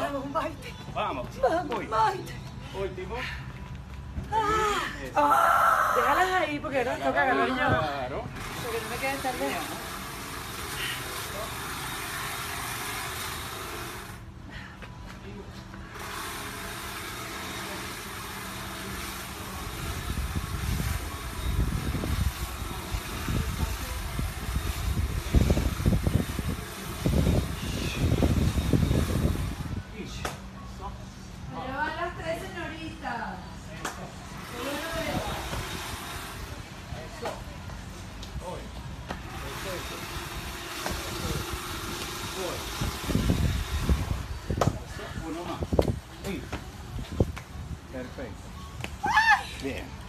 Vamos, Maite. Vamos. Vamos, Uy. Maite. Último. Déjalas ahí porque no toca agarrar. Claro. Porque no me queden tan Uno más. Perfecto. Bien.